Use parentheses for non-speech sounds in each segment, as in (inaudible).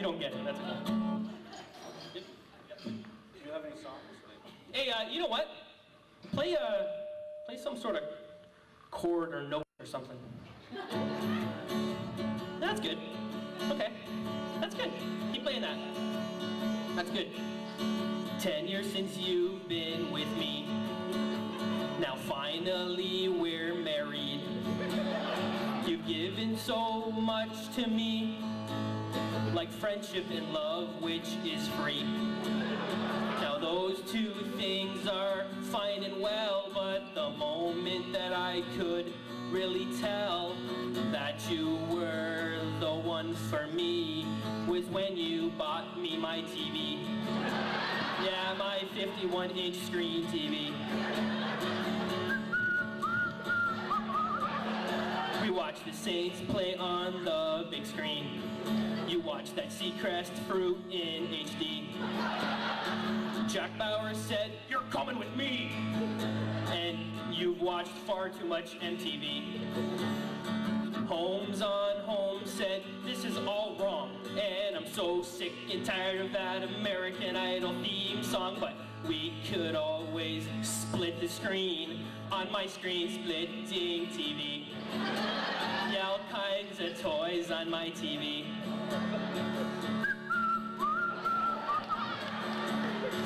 you don't get it. That's okay. Do you have any songs? Hey, uh, you know what? Play uh, play some sort of chord or note or something. That's good. Okay, that's good. Keep playing that. That's good. Ten years since you've been with me. Now finally we're married. You've given so much to me, like friendship and love, which is free. Now those two things are fine and well, but the moment that I could really tell that you were the one for me was when you bought me my TV. Yeah, my 51 inch screen TV. Watch the Saints play on the big screen. You watch that Seacrest fruit in HD. Jack Bauer said, you're coming with me. And you've watched far too much MTV. Holmes on Holmes said, this is all wrong. And I'm so sick and tired of that American Idol theme song. But we could always split the screen on my screen splitting TV. (laughs) Yeah, all kinds of toys on my TV.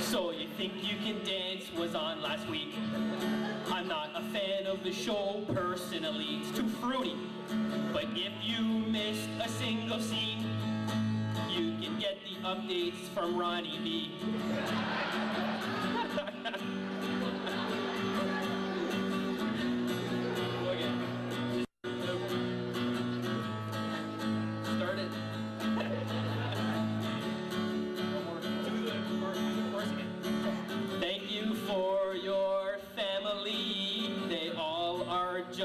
So you think you can dance was on last week. I'm not a fan of the show personally, it's too fruity. But if you missed a single scene, you can get the updates from Ronnie B.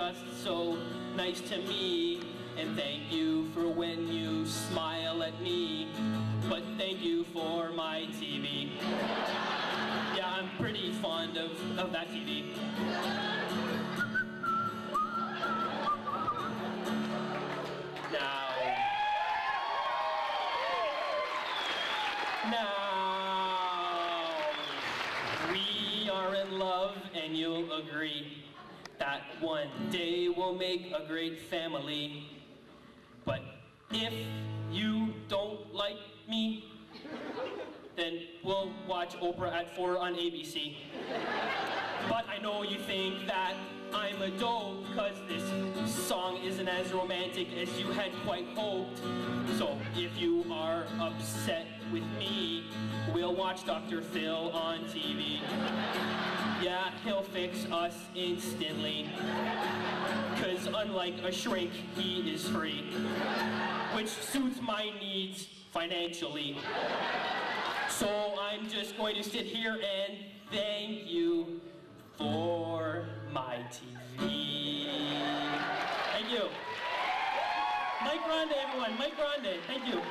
just so nice to me. And thank you for when you smile at me. But thank you for my TV. Yeah, I'm pretty fond of, of that TV. Now. We are in love and you'll agree that one day we'll make a great family. But if you don't like me, then we'll watch Oprah at 4 on ABC. But I know you think that I'm a dope because this song isn't as romantic as you had quite hoped. So if you are upset with me, we'll watch Dr. Phil on TV. Yeah, he'll fix us instantly. Cause unlike a shrink, he is free. Which suits my needs financially. So I'm just going to sit here and thank you for my TV. Thank you. Mike Grande, everyone. Mike Grande. Thank you.